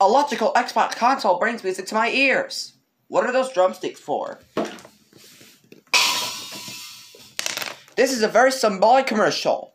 A logical Xbox console brings music to my ears. What are those drumsticks for? This is a very symbolic commercial.